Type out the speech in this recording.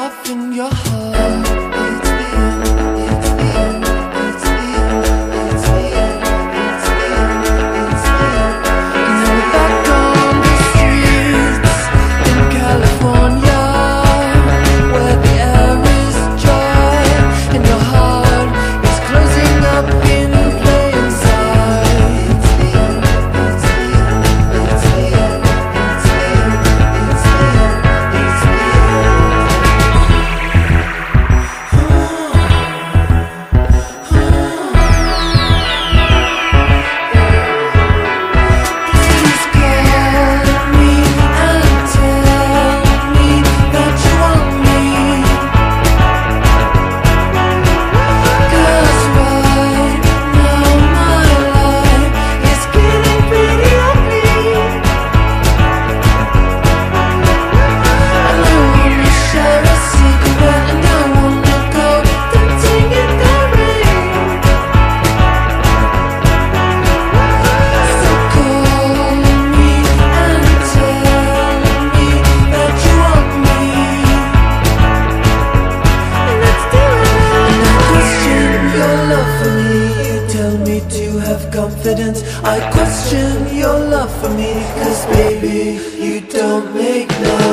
soften your heart. Confidence. I question your love for me Cause baby, you don't make sense